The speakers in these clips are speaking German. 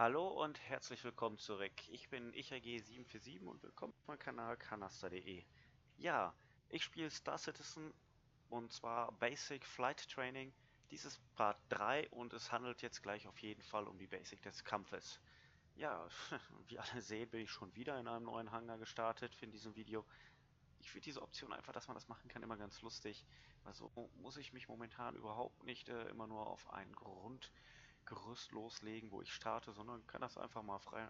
Hallo und herzlich willkommen zurück. Ich bin IchAG747 und willkommen auf meinem Kanal Kanaster.de. Ja, ich spiele Star Citizen und zwar Basic Flight Training. Dies ist Part 3 und es handelt jetzt gleich auf jeden Fall um die Basic des Kampfes. Ja, wie alle sehen, bin ich schon wieder in einem neuen Hangar gestartet für in diesem Video. Ich finde diese Option einfach, dass man das machen kann, immer ganz lustig. Also muss ich mich momentan überhaupt nicht äh, immer nur auf einen Grund Gerüst loslegen, wo ich starte, sondern kann das einfach mal frei,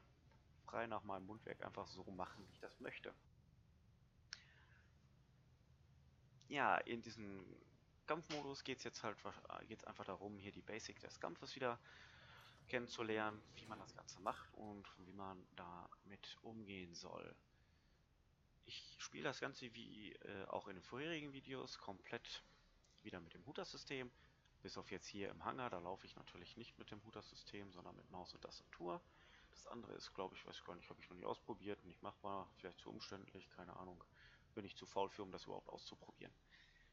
frei nach meinem Mundwerk einfach so machen, wie ich das möchte. Ja, in diesem Kampfmodus geht es jetzt halt geht's einfach darum, hier die Basic des Kampfes wieder kennenzulernen, wie man das Ganze macht und wie man damit umgehen soll. Ich spiele das Ganze wie äh, auch in den vorherigen Videos komplett wieder mit dem Huter-System. Bis auf jetzt hier im Hangar, da laufe ich natürlich nicht mit dem Huter-System, sondern mit Maus und Tastatur. Das andere ist, glaube ich, weiß ich gar nicht, habe ich noch nie ausprobiert, nicht machbar, vielleicht zu umständlich, keine Ahnung. Bin ich zu faul für, um das überhaupt auszuprobieren.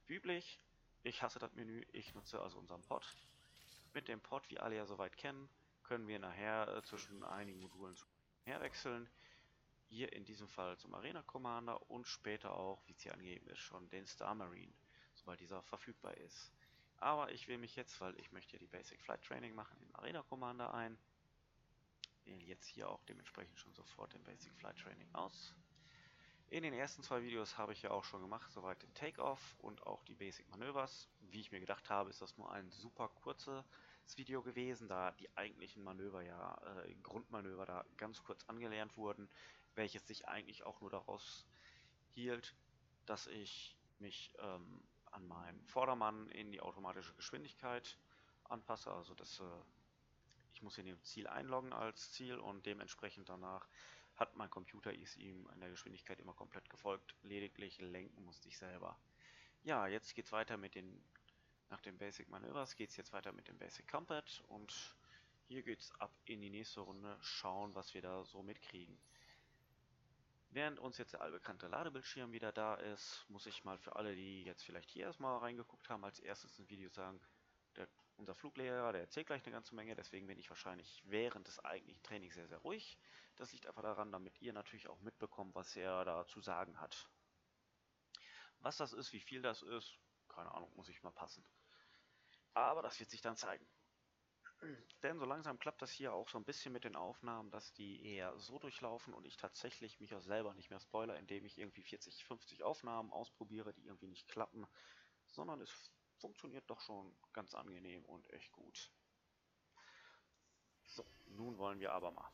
Wie üblich, ich hasse das Menü, ich nutze also unseren Pod. Mit dem Pod, wie alle ja soweit kennen, können wir nachher äh, zwischen einigen Modulen herwechseln. Hier in diesem Fall zum Arena Commander und später auch, wie es hier angegeben ist, schon den Star Marine, sobald dieser verfügbar ist. Aber ich wähle mich jetzt, weil ich möchte ja die Basic Flight Training machen, in Arena Commander ein. Wähle jetzt hier auch dementsprechend schon sofort den Basic Flight Training aus. In den ersten zwei Videos habe ich ja auch schon gemacht, soweit den Takeoff und auch die Basic Manövers. Wie ich mir gedacht habe, ist das nur ein super kurzes Video gewesen, da die eigentlichen Manöver ja, äh, Grundmanöver da ganz kurz angelernt wurden, welches sich eigentlich auch nur daraus hielt, dass ich mich ähm, an meinen Vordermann in die automatische Geschwindigkeit anpasse. Also das, äh, ich muss in dem Ziel einloggen als Ziel und dementsprechend danach hat mein Computer ist ihm in der Geschwindigkeit immer komplett gefolgt. Lediglich lenken musste ich selber. Ja, jetzt geht's weiter mit den, nach den Basic Manövers geht es jetzt weiter mit dem Basic Combat und hier geht's ab in die nächste Runde, schauen, was wir da so mitkriegen. Während uns jetzt der allbekannte Ladebildschirm wieder da ist, muss ich mal für alle, die jetzt vielleicht hier erstmal reingeguckt haben, als erstes ein Video sagen, der, unser Fluglehrer, der erzählt gleich eine ganze Menge, deswegen bin ich wahrscheinlich während des eigentlichen Trainings sehr, sehr ruhig. Das liegt einfach daran, damit ihr natürlich auch mitbekommt, was er da zu sagen hat. Was das ist, wie viel das ist, keine Ahnung, muss ich mal passen. Aber das wird sich dann zeigen. Denn so langsam klappt das hier auch so ein bisschen mit den Aufnahmen, dass die eher so durchlaufen und ich tatsächlich mich auch selber nicht mehr spoiler, indem ich irgendwie 40, 50 Aufnahmen ausprobiere, die irgendwie nicht klappen, sondern es funktioniert doch schon ganz angenehm und echt gut. So, nun wollen wir aber mal.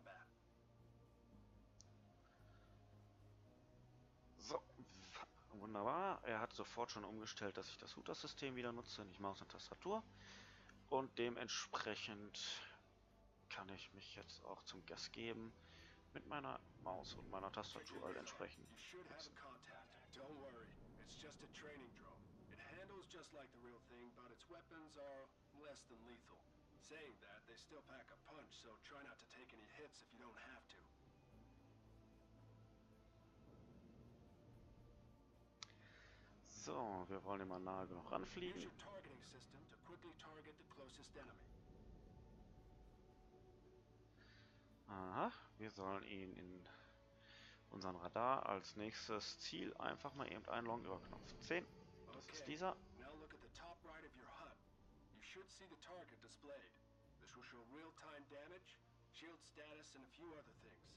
So, Wunderbar. Er hat sofort schon umgestellt, dass ich das Router-System wieder nutze, nicht Maus und Tastatur. Und dementsprechend kann ich mich jetzt auch zum Gas geben mit meiner Maus und meiner Tastatur halt entsprechend. Saying that, they still pack a punch, so try not to take any hits if you don't have to. So, wir wollen immer nahe genug ranfliegen. Aha, wir sollen ihn in unseren Radar als nächstes Ziel einfach mal eben einloggen über Knopf 10. Das ist dieser. shield status, and a few other things.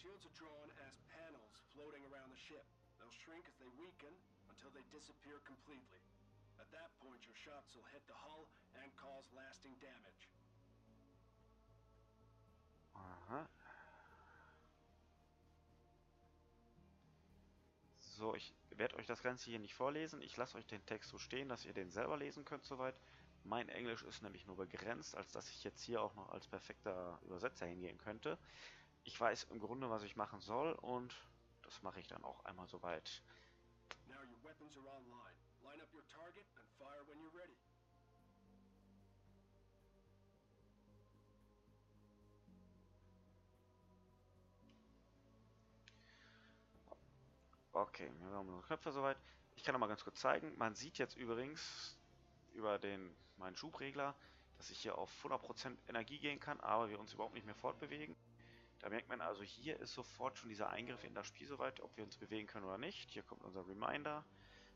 Shields are drawn as panels floating around the ship. They'll shrink as they weaken, until they disappear completely. At that point, your shots will hit the hull and cause lasting damage. Aha. So, ich werde euch das Ganze hier nicht vorlesen. Ich lasse euch den Text so stehen, dass ihr den selber lesen könnt soweit. Mein Englisch ist nämlich nur begrenzt, als dass ich jetzt hier auch noch als perfekter Übersetzer hingehen könnte. Ich weiß im Grunde, was ich machen soll und das mache ich dann auch einmal soweit. Weapons are online. Line up your target and fire when you're ready. Okay, wir haben unsere Knöpfe soweit. Ich kann noch mal ganz kurz zeigen. Man sieht jetzt übrigens, über den meinen Schubregler, dass ich hier auf 100% Energie gehen kann, aber wir uns überhaupt nicht mehr fortbewegen. Da merkt man also, hier ist sofort schon dieser Eingriff in das Spiel soweit, ob wir uns bewegen können oder nicht. Hier kommt unser Reminder,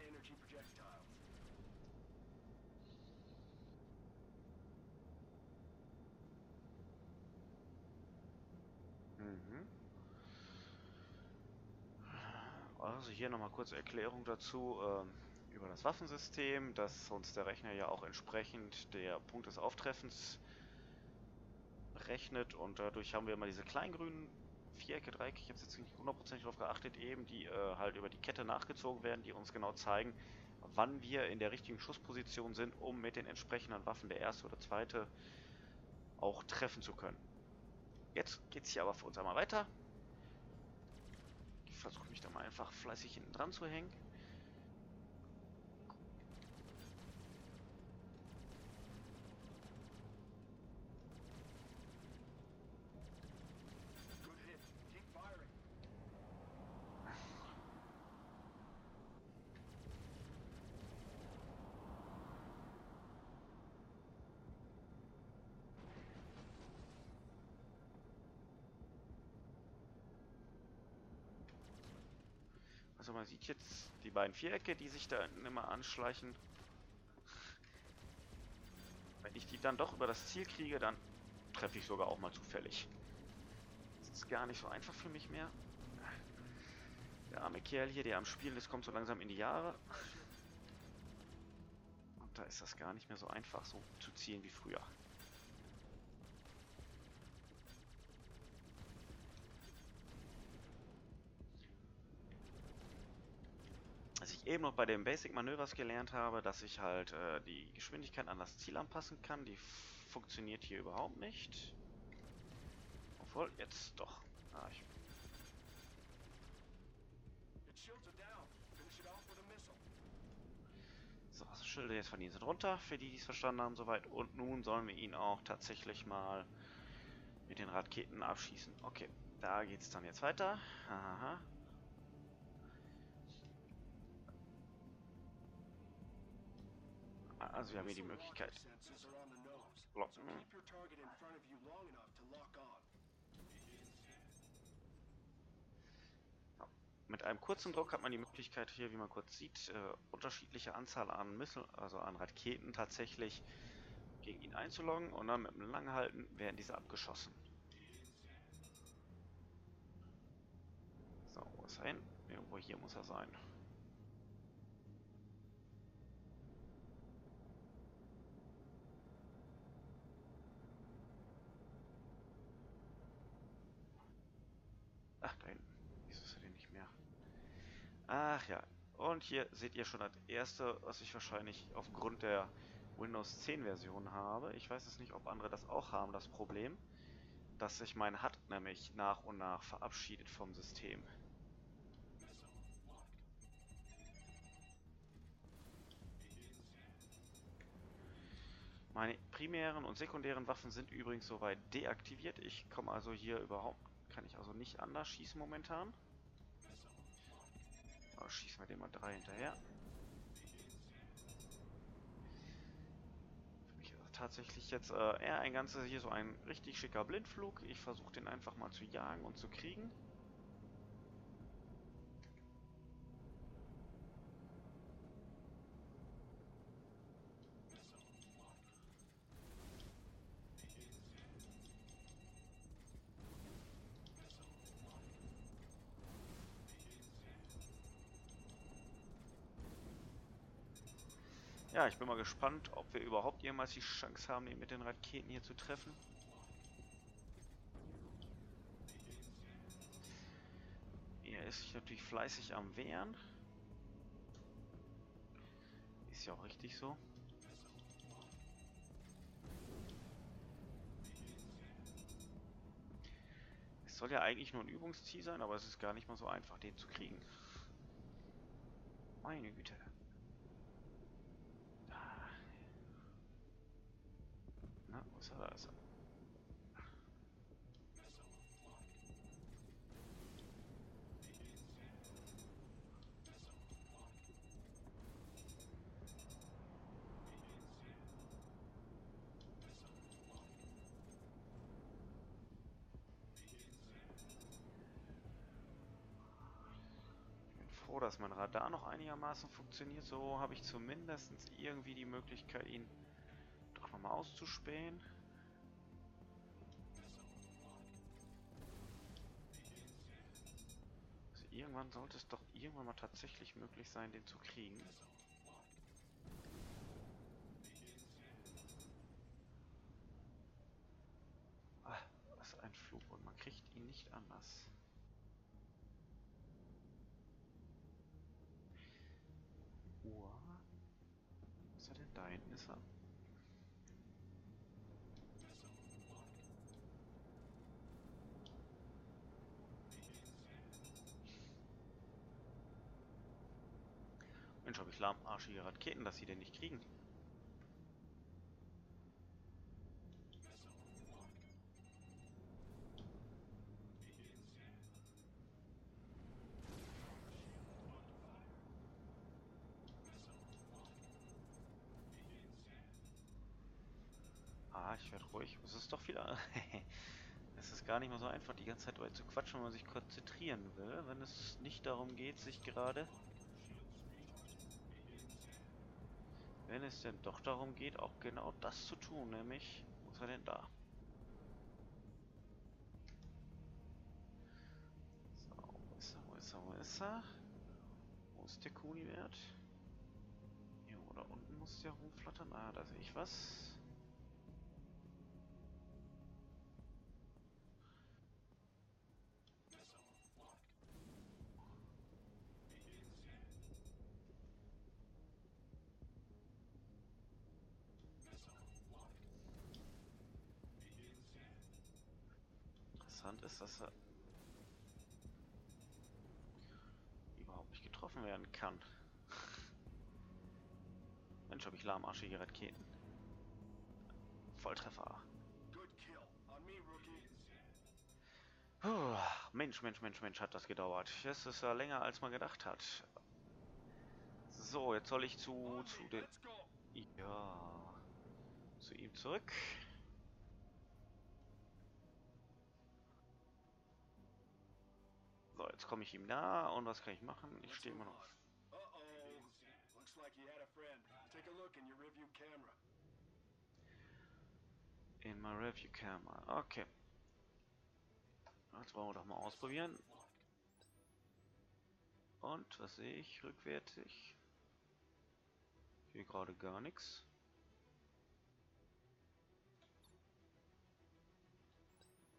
energy projectiles. Mhm. Also hier nochmal kurze Erklärung dazu ähm, über das Waffensystem, dass uns der Rechner ja auch entsprechend der Punkt des Auftreffens rechnet und dadurch haben wir immer diese kleinen grünen Vierecke, Dreiecke, ich habe jetzt nicht hundertprozentig darauf geachtet eben, die äh, halt über die Kette nachgezogen werden, die uns genau zeigen, wann wir in der richtigen Schussposition sind, um mit den entsprechenden Waffen der erste oder zweite auch treffen zu können. Jetzt geht es hier aber für uns einmal weiter. Ich versuche mich da mal einfach fleißig hinten dran zu hängen. Also man sieht jetzt die beiden Vierecke, die sich da immer anschleichen. Wenn ich die dann doch über das Ziel kriege, dann treffe ich sogar auch mal zufällig. Das ist gar nicht so einfach für mich mehr. Der arme Kerl hier, der am Spielen ist, kommt so langsam in die Jahre. Und da ist das gar nicht mehr so einfach, so zu zielen wie früher. Eben noch bei den Basic Manövers gelernt habe, dass ich halt äh, die Geschwindigkeit an das Ziel anpassen kann. Die funktioniert hier überhaupt nicht. Obwohl, jetzt doch. Ah, ich so, also Schilde jetzt von ihnen sind runter, für die, die es verstanden haben, soweit. Und nun sollen wir ihn auch tatsächlich mal mit den Raketen abschießen. Okay, da geht es dann jetzt weiter. Aha. Also wir haben hier die Möglichkeit. Blocken. Mit einem kurzen Druck hat man die Möglichkeit hier, wie man kurz sieht, äh, unterschiedliche Anzahl an Missile, also an Raketen tatsächlich gegen ihn einzuloggen und dann mit dem Langhalten werden diese abgeschossen. So, wo ist er hin? Irgendwo hier muss er sein. Ach ja, und hier seht ihr schon das erste, was ich wahrscheinlich aufgrund der Windows 10 Version habe. Ich weiß es nicht, ob andere das auch haben, das Problem, dass sich mein HUD nämlich nach und nach verabschiedet vom System. Meine primären und sekundären Waffen sind übrigens soweit deaktiviert. Ich komme also hier überhaupt, kann ich also nicht anders schießen momentan. Oh, schießen wir den mal drei hinterher. Für mich ist das tatsächlich jetzt äh, eher ein ganzes hier so ein richtig schicker Blindflug. Ich versuche den einfach mal zu jagen und zu kriegen. Ich bin mal gespannt, ob wir überhaupt jemals die Chance haben, ihn mit den Raketen hier zu treffen. Er ist sich natürlich fleißig am Wehren. Ist ja auch richtig so. Es soll ja eigentlich nur ein Übungsziel sein, aber es ist gar nicht mal so einfach, den zu kriegen. Meine Güte. Ist er? Da ist er. froh, dass mein Radar noch einigermaßen funktioniert. So habe ich zumindest irgendwie die Möglichkeit, ihn nochmal auszuspähen. Also irgendwann sollte es doch irgendwann mal tatsächlich möglich sein, den zu kriegen. Ah, was ein Flug und man kriegt ihn nicht anders. Was ist denn? Da hinten ist er. Mensch, habe ich lahmarschige Raketen, dass sie den nicht kriegen. Ah, ich werde ruhig. Es ist doch viel. es ist gar nicht mal so einfach, die ganze Zeit zu quatschen, wenn man sich konzentrieren will, wenn es nicht darum geht, sich gerade. Wenn es denn doch darum geht, auch genau das zu tun, nämlich. Wo ist er denn da? So, wo ist er, wo ist er, wo ist er? Wo ist der Kuni-Wert? Hier oder unten muss der rumflattern. Ah, da sehe ich was. Ist, dass er überhaupt nicht getroffen werden kann. Mensch, habe ich lahmarschige Raketen. Volltreffer. Puh, Mensch, Mensch, Mensch, Mensch, hat das gedauert. Das ist ja länger, als man gedacht hat. So, jetzt soll ich zu, zu den... Ja... Zu ihm zurück. So, jetzt komme ich ihm nah und was kann ich machen? Ich stehe immer noch. in my Review Camera. Okay. Jetzt wollen wir doch mal ausprobieren. Und, was sehe ich rückwärtig? Hier gerade gar nichts.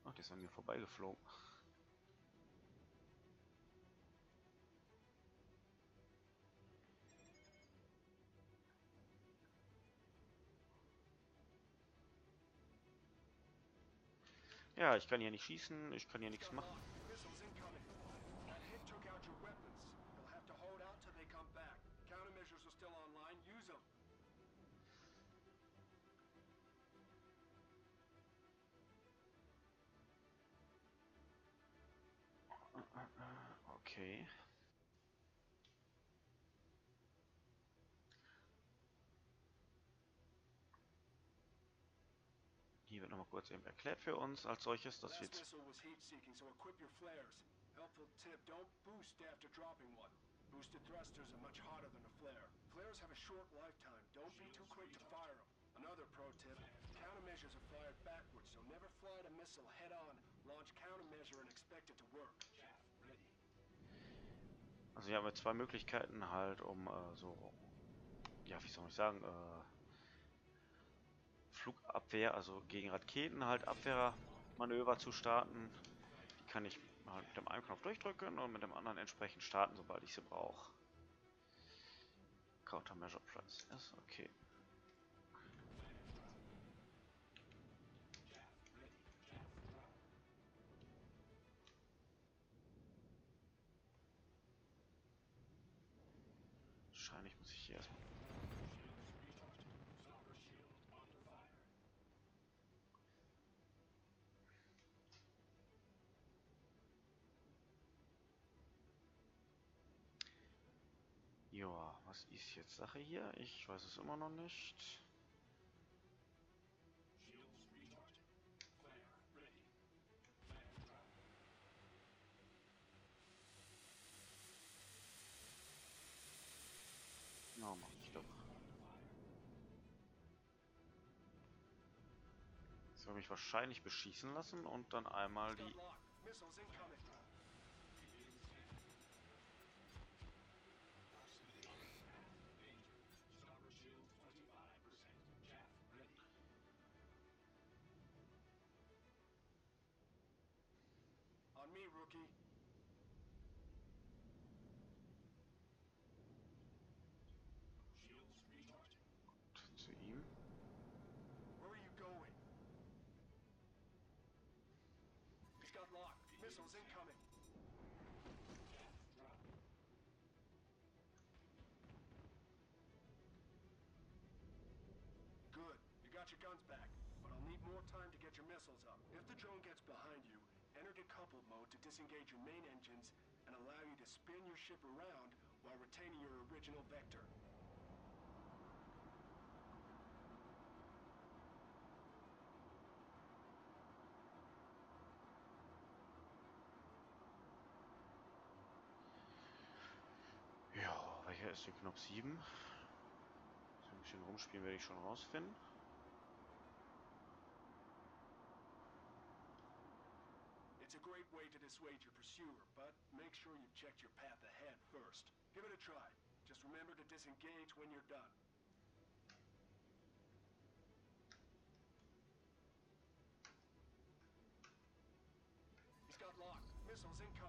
Ach, der ist an mir vorbeigeflogen. Ja, ich kann hier nicht schießen, ich kann hier nichts machen. Missiles incoming. That hit took out your weapons. You'll have to hold out till they come back. Countermeasures are still online. Use them. Okay. Hier wird nochmal kurz eben erklärt für uns als solches, dass wir jetzt... Helpful tip: don't boost after dropping one. Boosted thrusters are much hotter than a flare. Flares have a short lifetime. Don't be too quick to fire them. Another pro tip: countermeasures are fired backwards, so never fly the missile head-on. Launch countermeasure and expect it to work. Also hier haben wir zwei Möglichkeiten halt, um äh, so... Ja, wie soll ich sagen? Äh, Flugabwehr, also gegen Raketen halt Abwehrmanöver zu starten. Die kann ich halt mit dem einen Knopf durchdrücken und mit dem anderen entsprechend starten, sobald ich sie brauche. Countermeasure Press ist okay. Wahrscheinlich muss ich hier erstmal Ja, was ist jetzt Sache hier? Ich weiß es immer noch nicht. Na, mach ich doch. Soll mich wahrscheinlich beschießen lassen und dann einmal die... Missiles incoming. Good. You got your guns back. But I'll need more time to get your missiles up. If the drone gets behind you, enter decoupled mode to disengage your main engines and allow you to spin your ship around while retaining your original vector. Ist der Knopf 7? So ein bisschen rumspielen werde ich schon rausfinden. It's a great way to dissuade your pursuer, but make sure you've checked your path ahead first. Give it a try. Just remember to disengage when you're done. He's got lock. Missiles incoming.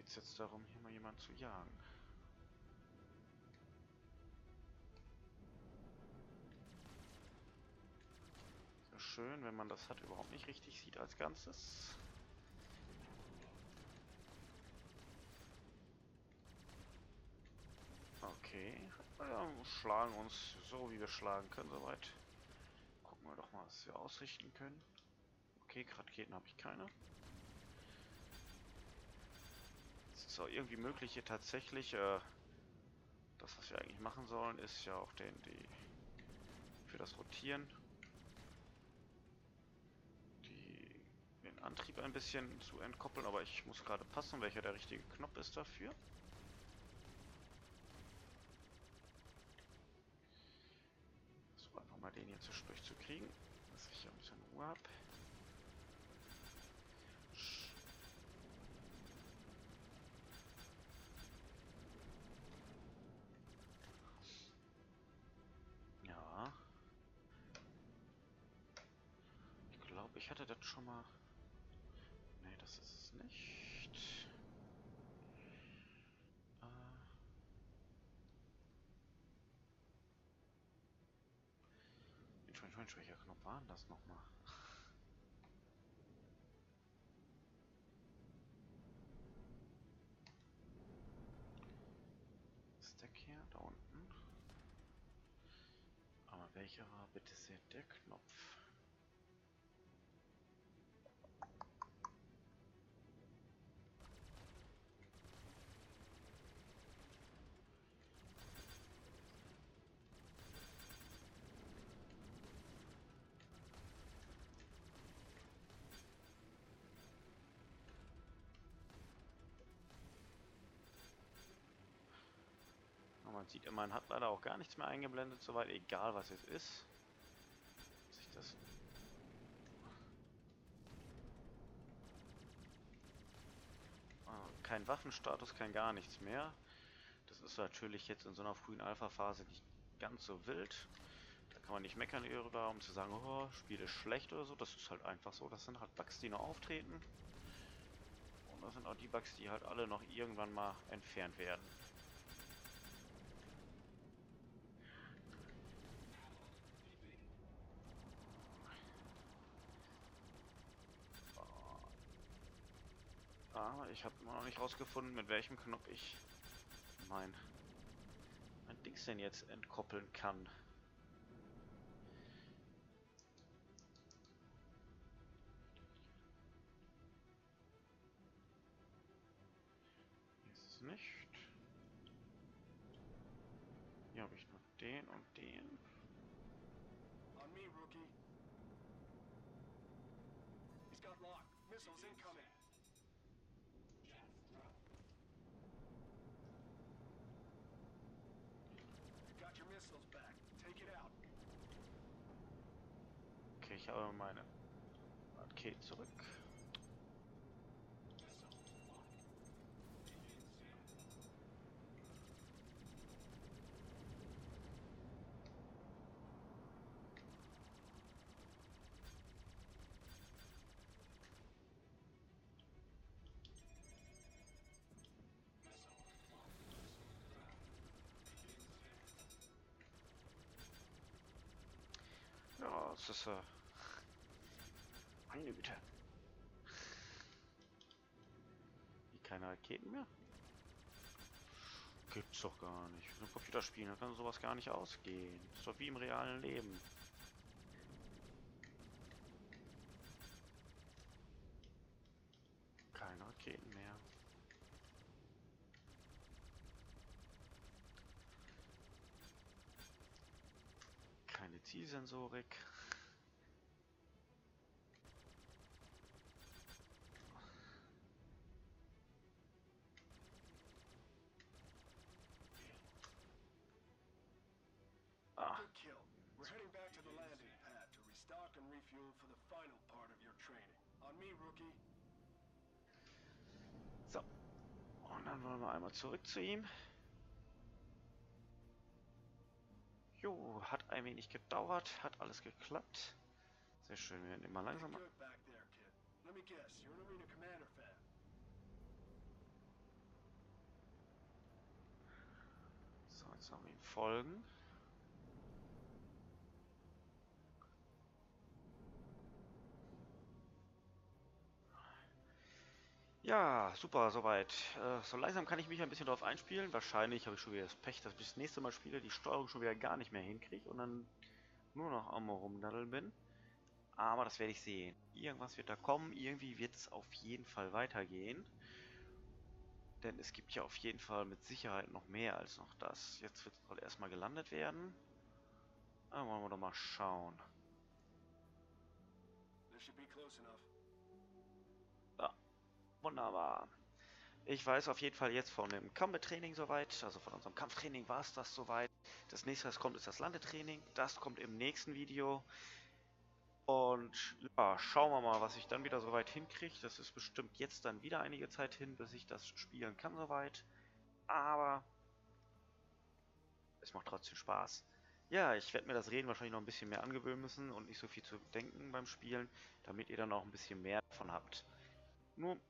Geht es jetzt darum, hier mal jemanden zu jagen. Sehr schön, wenn man das hat überhaupt nicht richtig sieht als Ganzes. Okay, ja, schlagen uns so, wie wir schlagen können, soweit. Gucken wir doch mal, was wir ausrichten können. Okay, Raketen habe ich keine. Auch irgendwie möglich hier tatsächlich, äh, das, was wir eigentlich machen sollen, ist ja auch den, die, für das Rotieren, die, den Antrieb ein bisschen zu entkoppeln, aber ich muss gerade passen, welcher der richtige Knopf ist dafür. So, einfach mal den hier zwischendurch zu kriegen, dass ich hier ein bisschen Ruhe habe. Hatte das schon mal... Nee, das ist es nicht. Äh... Mensch, Mensch, Mensch, welcher Knopf war denn das nochmal? Der hier da unten? Aber welcher war bitte sehr der Knopf? Man sieht, man hat leider auch gar nichts mehr eingeblendet, soweit egal was es ist. Sich das Ah, kein Waffenstatus, kein gar nichts mehr. Das ist natürlich jetzt in so einer frühen Alpha-Phase nicht ganz so wild. Da kann kann man nicht meckern darüber, um zu sagen, oh, Spiel ist schlecht oder so. Das ist halt einfach so. Das sind halt Bugs, die noch auftreten. Und das sind auch die Bugs, die halt alle noch irgendwann mal entfernt werden. Aber ich habe immer noch nicht rausgefunden, mit welchem Knopf ich mein, mein Dings denn jetzt entkoppeln kann. Ist nicht. Hier habe ich nur den und den. On me, rookie. He's got lock. Missiles incoming. You got your missiles back. Take it out. Okay, ich habe meine Arcade zurück. Ja, es ist äh, meine Güte. Wie keine Raketen mehr? Gibt's doch gar nicht. Für ein Computerspiel, da kann sowas gar nicht ausgehen. Ist doch wie im realen Leben. Keine Raketen mehr. Keine Zielsensorik. Ah, Good kill. We're heading back to the landing pad to restock and refuel for the final part of your training. On me, rookie. so. Und dann wollen wir einmal zurück zu ihm. Jo, hat ein wenig gedauert, hat alles geklappt. Sehr schön, wir werden immer langsamer. So, jetzt haben wir ihm folgen. Ja, super, soweit. Äh, so langsam kann ich mich ein bisschen darauf einspielen. Wahrscheinlich habe ich schon wieder das Pech, dass ich das nächste Mal spiele, die Steuerung schon wieder gar nicht mehr hinkriege und dann nur noch am rumdaddeln bin. Aber das werde ich sehen. Irgendwas wird da kommen, irgendwie wird es auf jeden Fall weitergehen. Denn es gibt ja auf jeden Fall mit Sicherheit noch mehr als noch das. Jetzt wird soll erstmal gelandet werden. Da wollen wir doch mal schauen. This should be close enough. Wunderbar. Ich weiß auf jeden Fall jetzt von dem Combat-Training soweit, also von unserem Kampftraining war es das soweit. Das nächste, was kommt, ist das Landetraining. Das kommt im nächsten Video. Und ja, schauen wir mal, was ich dann wieder soweit hinkriege. Das ist bestimmt jetzt dann wieder einige Zeit hin, bis ich das spielen kann soweit. Aber es macht trotzdem Spaß. Ja, ich werde mir das Reden wahrscheinlich noch ein bisschen mehr angewöhnen müssen und nicht so viel zu denken beim Spielen, damit ihr dann auch ein bisschen mehr davon habt. Nur,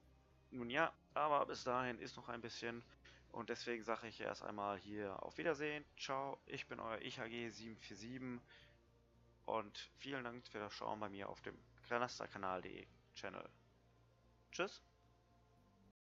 nun ja, aber bis dahin ist noch ein bisschen. Und deswegen sage ich erst einmal hier auf Wiedersehen. Ciao, ich bin euer IHG747 und vielen Dank für das Schauen bei mir auf dem granasterkanal.de Channel. Tschüss.